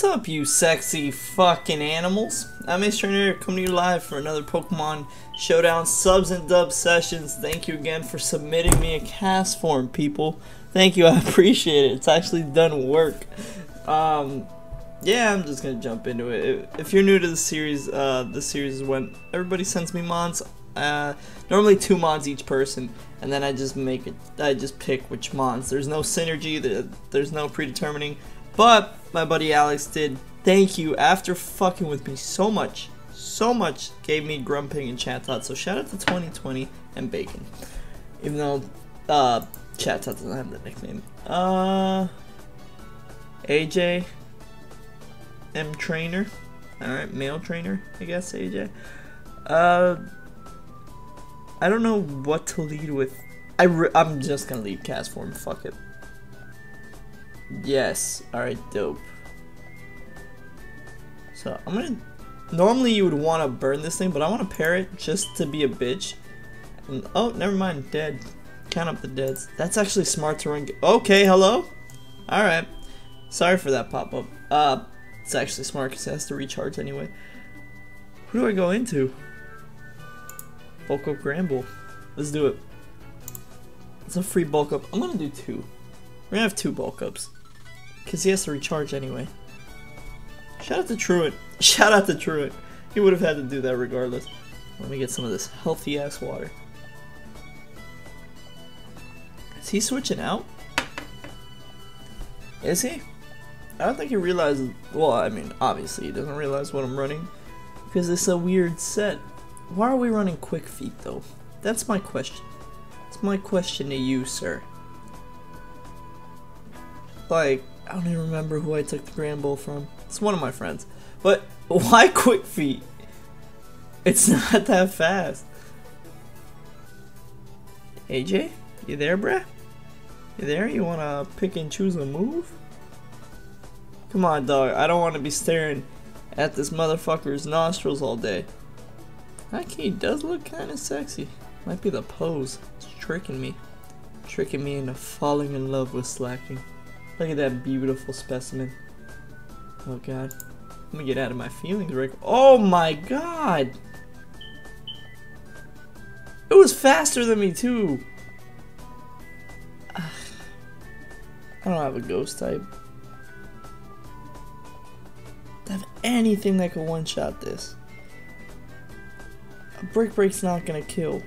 What's up, you sexy fucking animals? I'm Ace Trainer coming to you live for another Pokemon Showdown subs and dub sessions. Thank you again for submitting me a Castform, people. Thank you, I appreciate it. It's actually done work. Um, yeah, I'm just gonna jump into it. If you're new to the series, uh, the series is when everybody sends me mons. Uh, normally two mons each person, and then I just make it. I just pick which mons. There's no synergy. There's no predetermining. But my buddy Alex did. Thank you after fucking with me so much, so much. Gave me Grumpig and Chatot. So shout out to 2020 and Bacon. Even though uh, Chatot doesn't have the nickname. Uh, AJ M Trainer. Alright, male trainer, I guess, AJ. Uh, I don't know what to lead with. I I'm just gonna leave lead Castform, fuck it. Yes, alright, dope. So, I'm gonna... Normally you would want to burn this thing, but I want to pair it just to be a bitch. And, oh, never mind, dead. Count up the deads. That's actually smart to run... Okay, hello? Alright. Sorry for that pop-up. Uh, it's actually smart because it has to recharge anyway. Who do I go into? Bulk up Granbull. Let's do it. It's a free bulk up. I'm gonna do two. We're gonna have two bulk ups. Because he has to recharge anyway. Shout out to Truant. Shout out to Truant. He would have had to do that regardless. Let me get some of this healthy ass water. Is he switching out? Is he? I don't think he realizes. Well, I mean, obviously he doesn't realize what I'm running because it's a weird set. Why are we running quick feet though? That's my question. It's my question to you, sir. Like, I don't even remember who I took the Granbull from. It's one of my friends. But why quick feet? It's not that fast. AJ, you there, bruh? You there? You wanna pick and choose a move? Come on, dog. I don't want to be staring at this motherfucker's nostrils all day. That key does look kind of sexy. Might be the pose. It's tricking me. Tricking me into falling in love with Slaking. Look at that beautiful specimen. Oh god. Let me get out of my feelings right Oh my god! It was faster than me too! I don't have a ghost type I have anything that can one-shot this. A Brick Break's not gonna kill.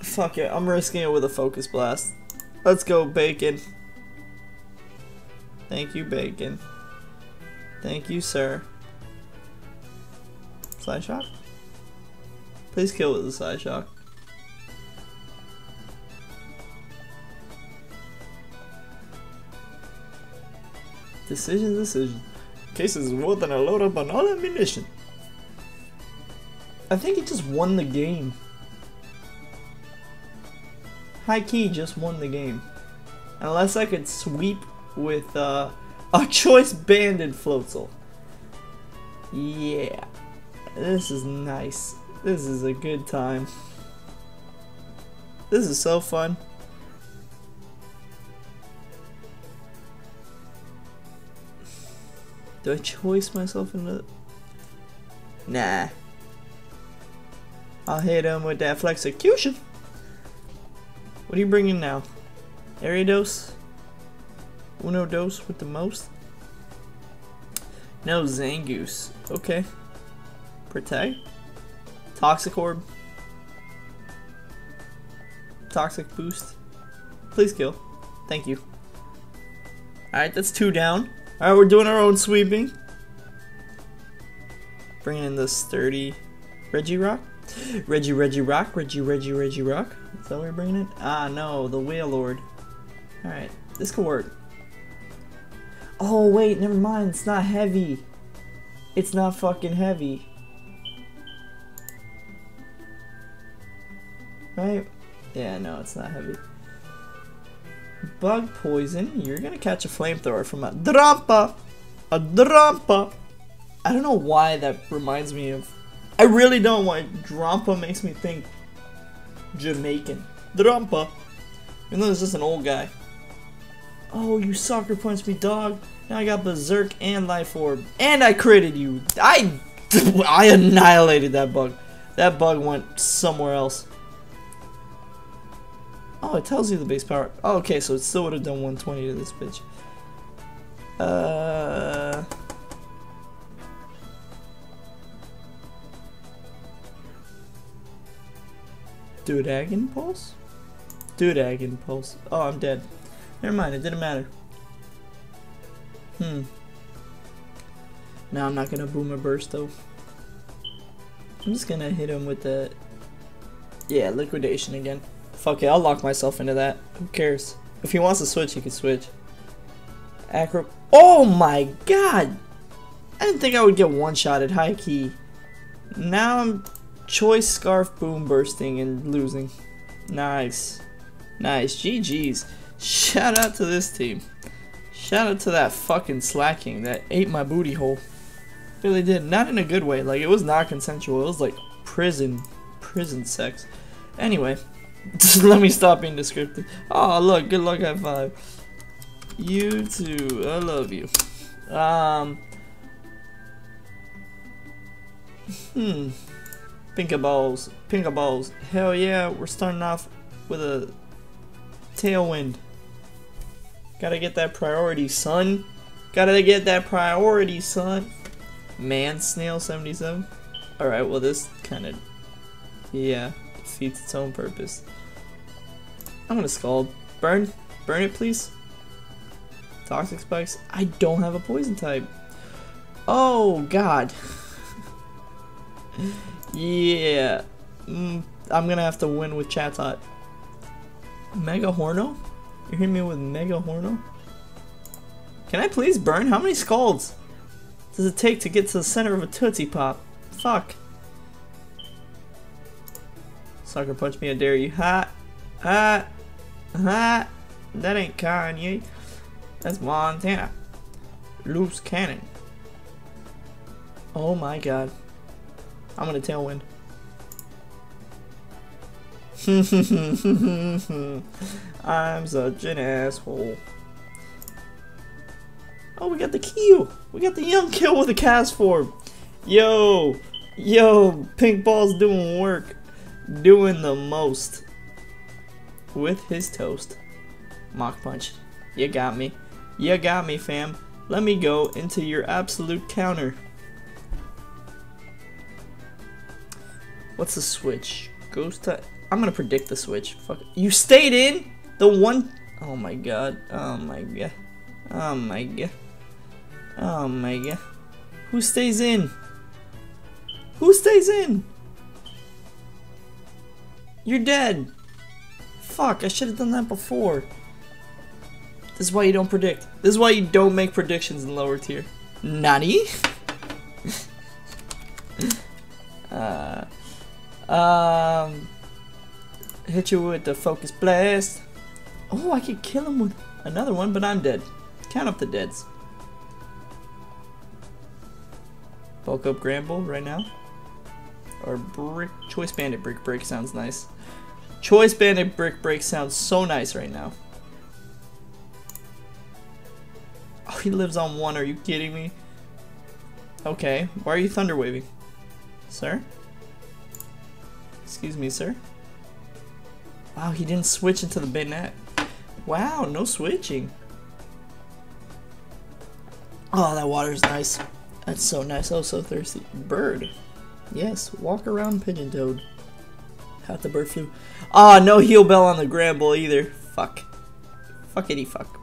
Fuck it, I'm risking it with a Focus Blast. Let's go, Bacon. Thank you, Bacon. Thank you, sir. Psyshock? Please kill with the Psyshock. Decision, decision. Cases is more than a load of all ammunition. I think he just won the game. High key just won the game. Unless I could sweep with uh, a choice banded Floatzel. Yeah. This is nice. This is a good time. This is so fun. Do I choice myself in the... Nah. I'll hit him with that Flexecution. What are you bringing now? Ariados? Uno dose with the most? No, Zangoose. Okay. Protect? Toxic Orb? Toxic Boost? Please kill. Thank you. Alright, that's two down. Alright, we're doing our own sweeping. Bringing in the sturdy Regirock. Reggie, Reggie Rock, Reggie, Reggie, Reggie Rock. What we're bringing it? Ah, no, the Whale Lord. Alright, this could work. Oh, wait, never mind. It's not heavy. It's not fucking heavy. Right? Yeah, no, it's not heavy bug poison, you're gonna catch a flamethrower from a Drampa! A Drampa! I don't know why that reminds me of... I really don't why Drampa makes me think Jamaican. Drampa! Even though this is an old guy. Oh, you sucker punched me, dog. Now I got Berserk and Life Orb. And I critted you. I, I annihilated that bug. That bug went somewhere else. Oh, it tells you the base power. Oh, okay, so it still would have done 120 to this bitch. Uh... Dudagon Pulse? Dudagon Pulse. Oh, I'm dead. Never mind, it didn't matter. Hmm. Now I'm not gonna boom a burst though. I'm just gonna hit him with the... Yeah, liquidation again. Fuck it, I'll lock myself into that. Who cares? If he wants to switch, he can switch. Acro... Oh my god! I didn't think I would get one-shot at high key. Now I'm choice scarf boom bursting and losing. Nice. Nice. GG's. Shout out to this team. Shout out to that fucking Slaking that ate my booty hole. Really did. Not in a good way. Like, it was not consensual. It was like prison. Prison sex. Anyway. Just let me stop being descriptive. Oh, look. Good luck, high five. You too. I love you. Um. Hmm. Pinka balls. Pinka balls. Hell yeah. We're starting off with a tailwind. Gotta get that priority, son. Gotta get that priority, son. Man Snail 77. Alright, well this kind of, yeah, defeats its own purpose. I'm gonna scald. Burn. Burn it, please. Toxic Spikes. I don't have a poison type. Oh, God. yeah. Mm, I'm gonna have to win with Chatot. Mega Horno? You're hitting me with Mega Horno? Can I please burn? How many scalds does it take to get to the center of a Tootsie Pop? Fuck. Sucker punch me, I dare you. Ha! Ha! Ha! That ain't Kanye. That's Montana. Loose cannon. Oh my god. I'm gonna tailwind. I'm such an asshole. Oh, we got the Q. We got the young kill with the Castform. Yo, yo, Pink Ball's doing work, doing the most with his toast. Mach Punch. You got me. You got me, fam. Let me go into your absolute counter. What's the switch? Goes to I'm gonna predict the switch. Fuck. You stayed in the one. Oh my god. Oh my god. Oh my god. Oh my god. Who stays in? Who stays in? You're dead. Fuck, I should have done that before. This is why you don't predict. This is why you don't make predictions in lower tier. Nani? uh, um, hit you with the focus blast. Oh, I could kill him with another one, but I'm dead. Count up the deads. Bulk up Granbull right now. Or Brick Choice Banded Brick Break sounds nice. Choice Banded Brick Break sounds so nice right now. Oh, he lives on one. Are you kidding me? Okay. Why are you thunder waving? Sir? Excuse me, sir? Wow, he didn't switch into the Banette. Wow, no switching. Oh, that water's nice. That's so nice. Oh, so thirsty. Bird. Yes, walk around pigeon toad. Half the bird flew. Ah, oh, no Heal Bell on the Granbull either. Fuck. Fuckity fuck.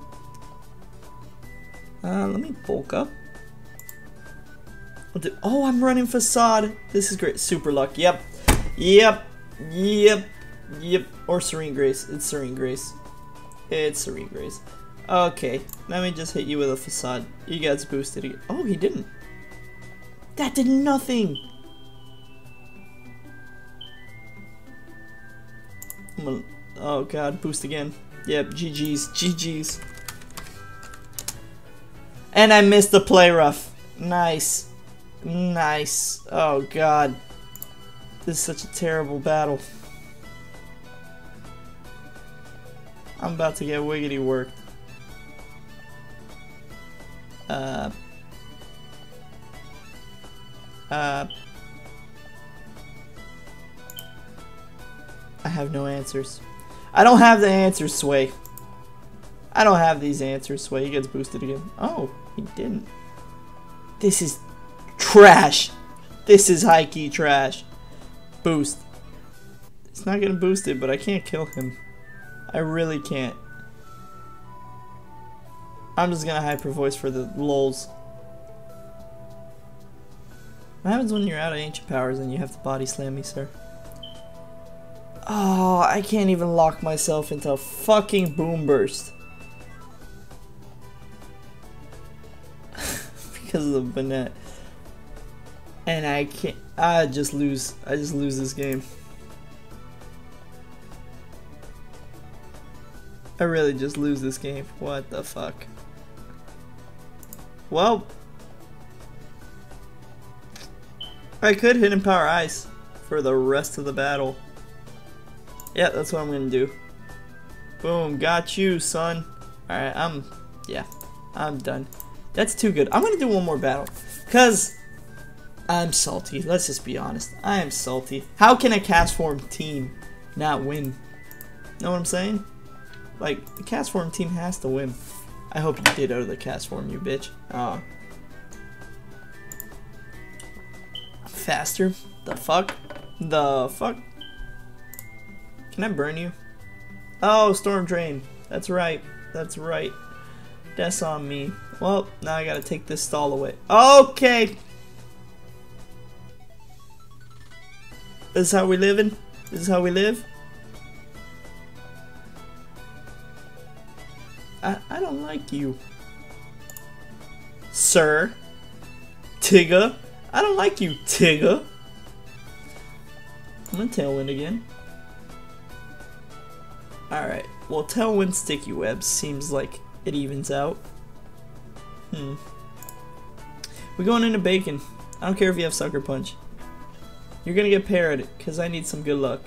Uh, let me bulk up. Oh, I'm running facade. This is great. Super luck. Yep. Yep. Yep. Yep, or Serene Grace. It's Serene Grace. It's Serene Grace. Okay, let me just hit you with a facade. You guys boosted again. Oh, he didn't. That did nothing. Gonna, oh god, boost again. Yep, GG's, GG's. And I missed the play rough. Nice. Nice. Oh god. This is such a terrible battle. I'm about to get wiggity worked. Uh. Uh. I have no answers. I don't have the answers, Sway. I don't have these answers, Sway. He gets boosted again. Oh, he didn't. This is trash. This is high key trash. Boost. It's not getting boosted, but I can't kill him. I really can't. I'm just gonna hyper voice for the lulz. What happens when you're out of ancient powers and you have to body slam me, sir? Oh, I can't even lock myself into a fucking boom burst. because of the Banette. And I can't I just lose I just lose this game. I really just lose this game. What the fuck? Well, I could hidden power ice for the rest of the battle. Yeah, that's what I'm gonna do. Boom, got you, son. Alright, I'm, yeah, I'm done. That's too good. I'm gonna do one more battle. Because I'm salty. Let's just be honest. I am salty. How can a Castform team not win? Know what I'm saying? Like, the Castform team has to win. I hope you did out of the Castform, you bitch. Oh. Faster? The fuck? The fuck? Can I burn you? Oh, Storm Drain. That's right. That's right. That's on me. Well, now I gotta take this stall away. Okay! This is how we living? This is how we live? I, I don't like you. Sir. Tigger. I don't like you, Tigger. I'm gonna Tailwind again. Alright, well Tailwind Sticky Web seems like it evens out. Hmm. We're going into Bacon. I don't care if you have Sucker Punch. You're gonna get parried, because I need some good luck.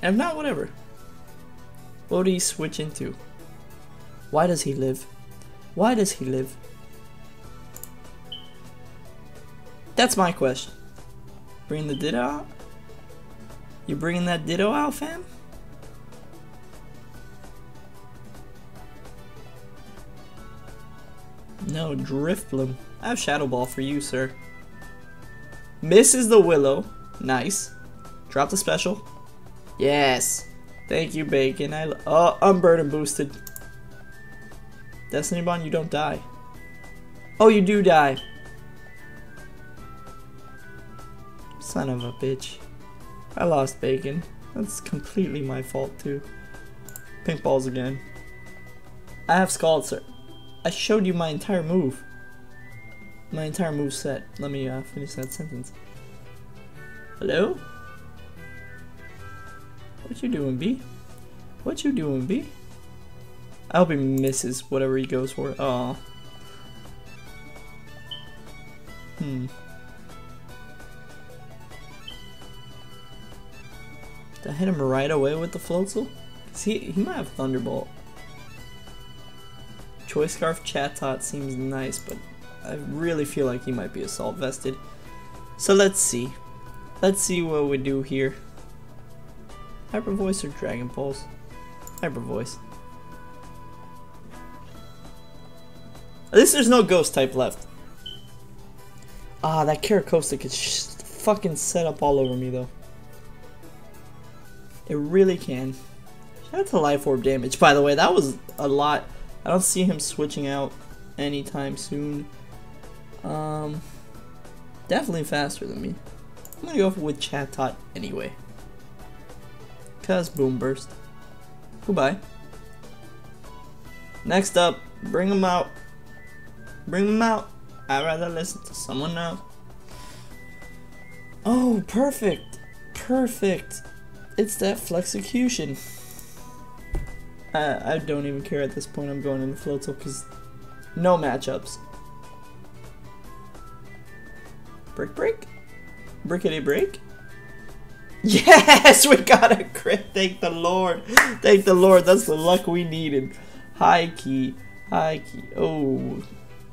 And if not, whatever. What do he switch into? Why does he live? Why does he live? That's my question. Bring the Ditto out? You bringing that Ditto out, fam? No, Drifblim. I have Shadow Ball for you, sir. Misses the Willow. Nice. Drop the special. Yes. Thank you, Bacon. I oh, uh, unburden boosted. Destiny Bond, you don't die. Oh, you do die. Son of a bitch. I lost Bacon. That's completely my fault, too. Pink balls again. I have Scald, sir. I showed you my entire move. My entire move set. Let me uh, finish that sentence. Hello? What you doing, B? What you doing, B? I hope he misses whatever he goes for. Oh. Hmm. Did I hit him right away with the Floatzel? Cause he, he might have Thunderbolt. Choice Scarf Chatot seems nice, but I really feel like he might be Assault Vested. So let's see. Let's see what we do here. Hyper Voice or Dragon Pulse? Hyper Voice. At least there's no Ghost type left. Ah, that Carracosta could fucking set up all over me though. It really can. Shout out to Life Orb damage, by the way. That was a lot. I don't see him switching out anytime soon. Um, definitely faster than me. I'm gonna go with Chatot anyway. Cause Boom Burst. Goodbye. Next up, bring him out. Bring him out. I'd rather listen to someone else. Oh, perfect. Perfect. It's that Flexecution. I, I don't even care at this point. I'm going into Floatzel because no matchups. Brick break? Brickety break? Yes, we got a crit. Thank the Lord. Thank the Lord. That's the luck we needed. High key. High key. Oh,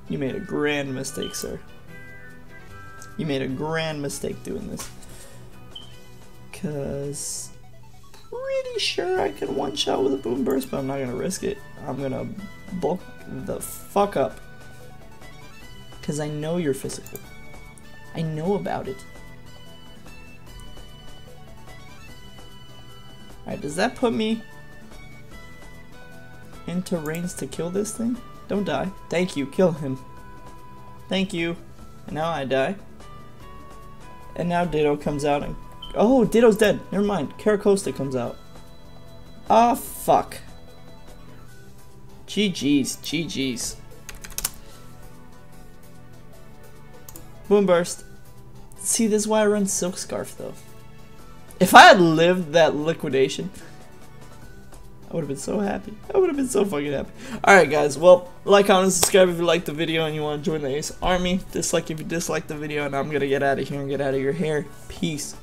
you made a grand mistake, sir. You made a grand mistake doing this. Cause pretty sure I can one shot with a boom burst, but I'm not gonna risk it. I'm gonna bulk the fuck up. Cause I know you're physical. I know about it. Alright, does that put me into range to kill this thing? Don't die. Thank you, kill him. Thank you. And now I die. And now Ditto comes out and... Oh, Ditto's dead. Never mind. Carracosta comes out. Ah, oh, fuck. GG's. GG's. Boom burst. See, this is why I run Silk Scarf, though. If I had lived that liquidation, I would have been so happy. I would have been so fucking happy. Alright, guys. Well, like, comment, subscribe if you like the video and you want to join the Ace Army. Dislike if you dislike the video, and I'm going to get out of here and get out of your hair. Peace.